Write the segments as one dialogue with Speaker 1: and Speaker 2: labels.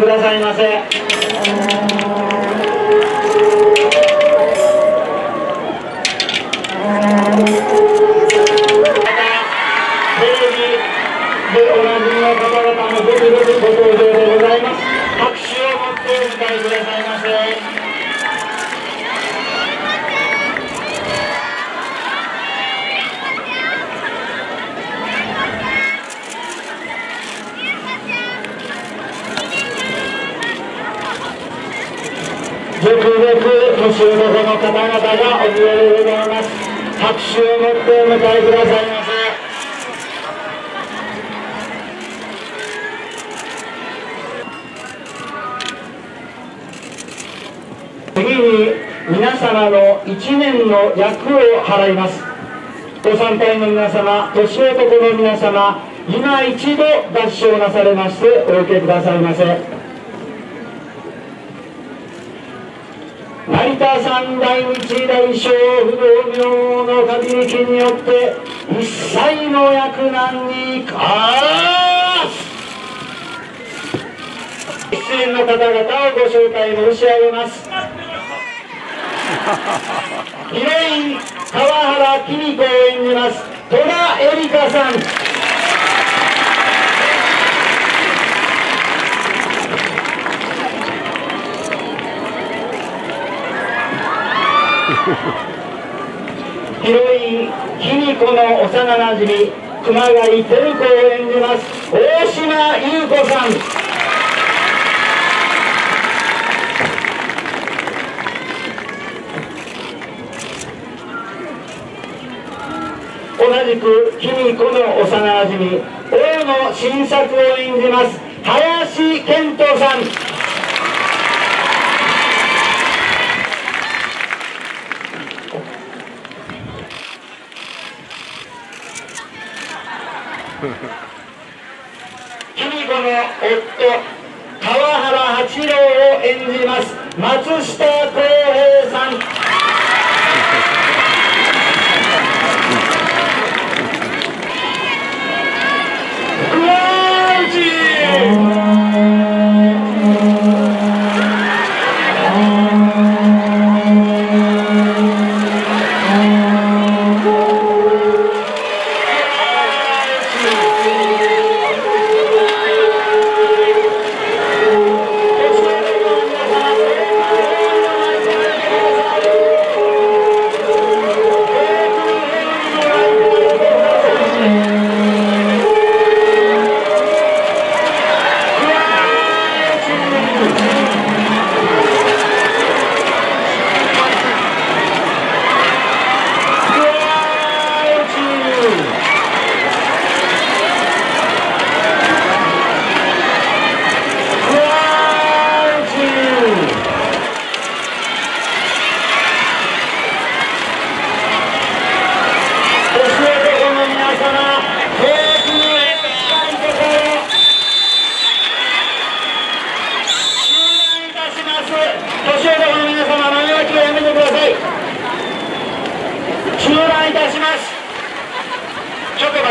Speaker 1: くださいませ。テレビでおなじみの方々もごくごくご登場でございます。拍手を持ってお迎えくださいませ。年上の方々がお見えでございます。拍手を持ってお迎えくださいませ。次に皆様の1年の役を払いますご参拝の皆様年男の皆様今一度合唱なされましてお受けくださいませ成田三大日大小不動明の限り金によって一切の役難にか出演の方々をご紹介申し上げます。ヒロイン川原紀美子を演じます戸田恵梨香さんヒロイン紀美子の幼なじみ熊谷照子を演じます大島優子さん。同じく卑弥呼の幼なじみ大野新作を演じます林健人さん卑弥呼の夫川原八郎を演じます。松下洸平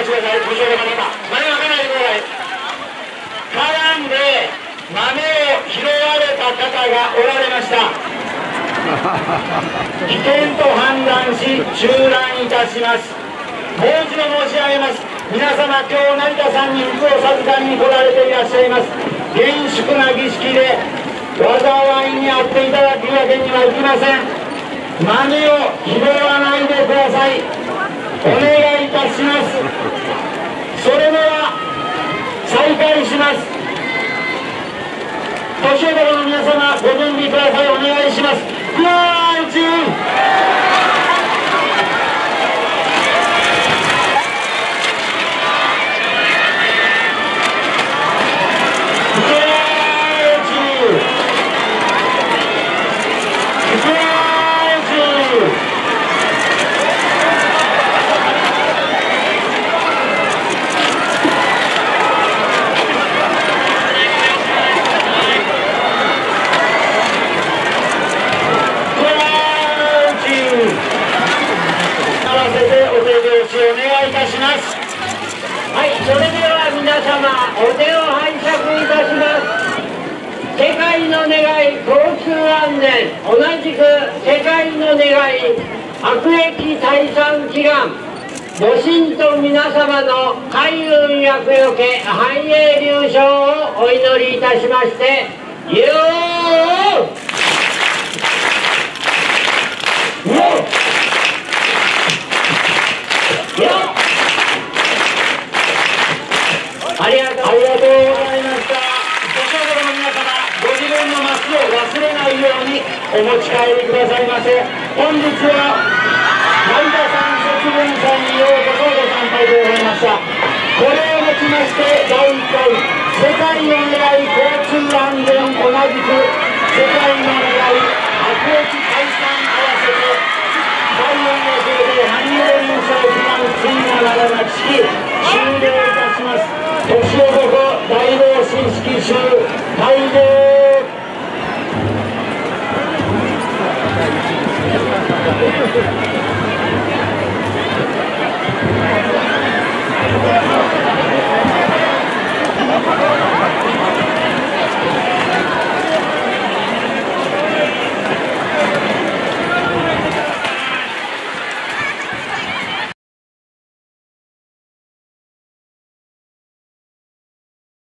Speaker 1: ちょっと待ちくの方、前に開かないでください。絡んで豆を拾われた方がおられました。危険と判断し、中断いたします。もう一度申し上げます。皆様、今日成田さんに服を授かりに来られていらっしゃいます。厳粛な儀式で災いに遭っていただくわけにはいきません。豆を拾わないでください。お願いいたします。それでは再開します。年男の皆様、ご準備ください。お願いします。クランチクランチ
Speaker 2: の願い交通同じく世界の願い悪役退散祈願ご神と皆様の開運厄除け繁栄流昇をお祈りいたしましてよーありがとう
Speaker 1: ありがとうございましたご所属の皆様ご自分のマスを忘れないようにお持ち帰りくださいませ。本日は成田山節分祭にようこそご参拝でございました。これをもちまして第1回世界の狙い交通安全同じく世界の願い悪役 Thank you.